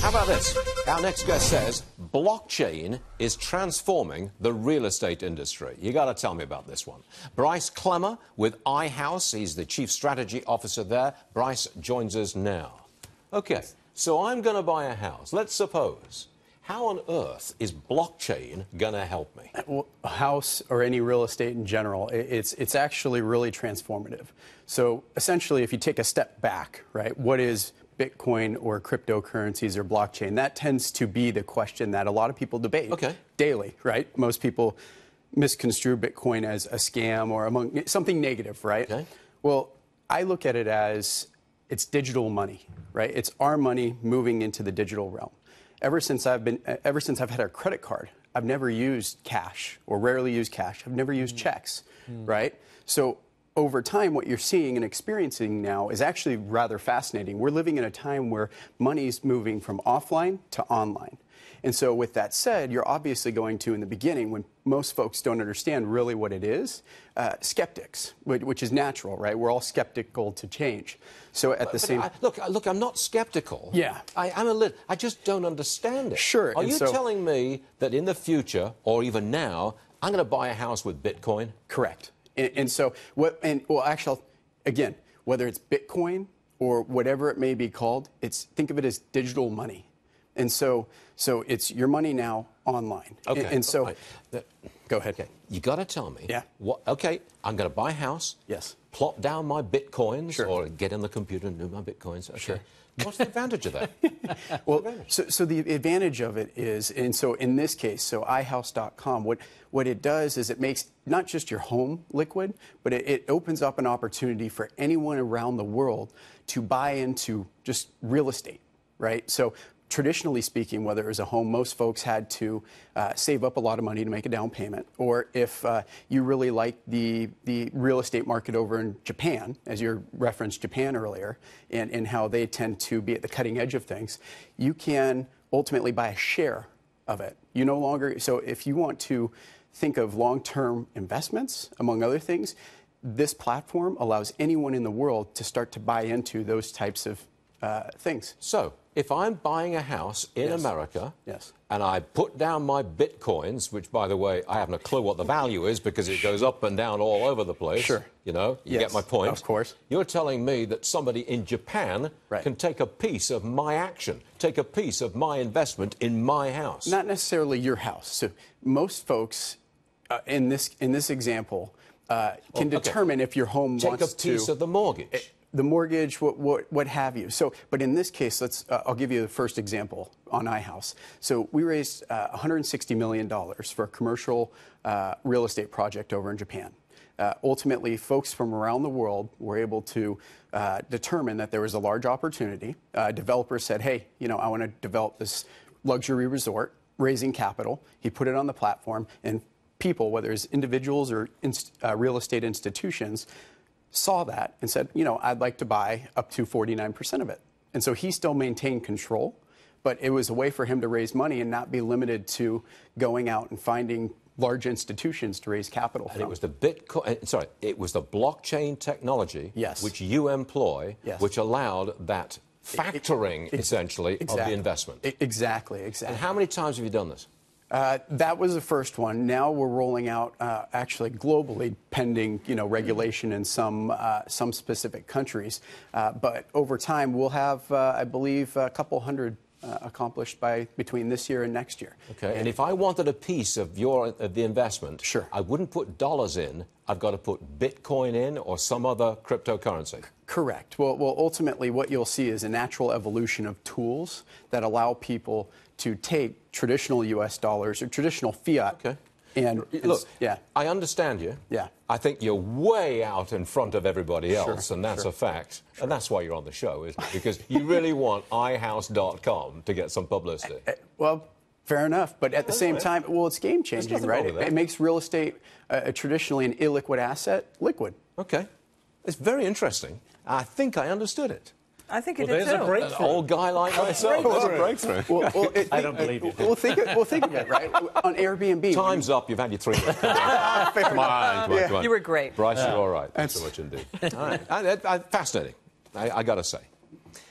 How about this? Our next guest says blockchain is transforming the real estate industry. You got to tell me about this one. Bryce Clemmer with iHouse. He's the chief strategy officer there. Bryce joins us now. Okay, so I'm going to buy a house. Let's suppose. How on earth is blockchain going to help me? Uh, well, a house or any real estate in general, it's it's actually really transformative. So essentially, if you take a step back, right, what is Bitcoin or cryptocurrencies or blockchain? That tends to be the question that a lot of people debate Okay. daily, right? Most people misconstrue Bitcoin as a scam or among something negative, right? Okay. Well, I look at it as it's digital money, right? It's our money moving into the digital realm. Ever since I've been, ever since I've had a credit card, I've never used cash or rarely used cash. I've never used hmm. checks, hmm. right? So over time, what you're seeing and experiencing now is actually rather fascinating. We're living in a time where money's moving from offline to online. And so, with that said, you're obviously going to, in the beginning, when most folks don't understand really what it is, uh, skeptics, which, which is natural, right? We're all skeptical to change. So, at the But same I, look, I- look, I'm not skeptical. Yeah. I, I'm a little. I just don't understand it. Sure, Are and you so- telling me that in the future, or even now, I'm going to buy a house with Bitcoin? Correct. And, and so what? And well, actually, again, whether it's Bitcoin or whatever it may be called, it's think of it as digital money. And so, so it's your money now online. Okay. And, and so, Right. That- go ahead. Okay, you got to tell me. Yeah. What? Okay, I'm going to buy a house. Yes. Plot down my bitcoins, Sure. or get in the computer and do my bitcoins. Okay. Sure. What's the advantage of that? Well, so, so the advantage of it is, and so in this case, so iHouse.com, what, what it does is it makes not just your home liquid, but it, it opens up an opportunity for anyone around the world to buy into just real estate, right? So traditionally speaking, whether it was a home, most folks had to uh, save up a lot of money to make a down payment. Or if uh, you really like the, the real estate market over in Japan, as you referenced Japan earlier, and, and how they tend to be at the cutting edge of things, you can ultimately buy a share of it. You no longer, so if you want to think of long term investments, among other things, this platform allows anyone in the world to start to buy into those types of uh, things. So, if I'm buying a house in Yes. America, Yes. and I put down my bitcoins, which, by the way, I haven't a clue what the value is because it goes up and down all over the place. Sure. You know, you Yes, get my point. of course. You're telling me that somebody in Japan Right. can take a piece of my action, take a piece of my investment in my house. Not necessarily your house. So most folks uh, in this in this example uh, can okay. determine if your home take a piece to of the mortgage. The mortgage, what, what, what have you. So, but in this case, let's. Uh, I'll give you the first example on iHouse. So we raised uh, 160 million dollars for a commercial uh, real estate project over in Japan. Uh, ultimately, folks from around the world were able to uh, determine that there was a large opportunity. Uh, developers said, "Hey, you know, I want to develop this luxury resort." Raising capital, he put it on the platform, and people, whether it's individuals or inst- uh, real estate institutions, saw that and said, you know, I'd like to buy up to 49% of it. And so he still maintained control, but it was a way for him to raise money and not be limited to going out and finding large institutions to raise capital And from. it was the Bitcoin, uh, sorry, it was the blockchain technology Yes. which you employ, Yes. which allowed that factoring, essentially, of the investment. Exactly, exactly. And how many times have you done this? Uh, that was the first one. Now we're rolling out, uh, actually globally, pending you know regulation in some uh, some specific countries. But over time, we'll have, I believe, a couple hundred uh, accomplished by between this year and next year. Okay, and if I wanted a piece of your of the investment, Sure. I wouldn't put dollars in. I've got to put Bitcoin in or some other cryptocurrency. Correct. Well, well, ultimately, what you'll see is a natural evolution of tools that allow people to take traditional U.S. dollars or traditional fiat. Okay. And and Look, yeah, I understand you. Yeah. I think you're way out in front of everybody Sure, else, and that's sure. a fact. And that's why you're on the show, isn't it? Because you really want iHouse.com to get some publicity. Eh, Well, fair enough. But at the same time, well, it's game changing, right? It, it makes real estate uh, traditionally an illiquid asset liquid. Okay. It's very interesting. I think I understood it. I think you Well, did there's too. a An breakthrough. old guy like myself. That's a breakthrough. Well, well, it, I don't believe you. Well, think, of- well, think of it, right? On Airbnb. Time's up. You've had your three minutes. Come on, come on, come on. You were great. Bryce, you're all right. Thanks so much indeed. All right. I, I, I- fascinating, I, I got to say.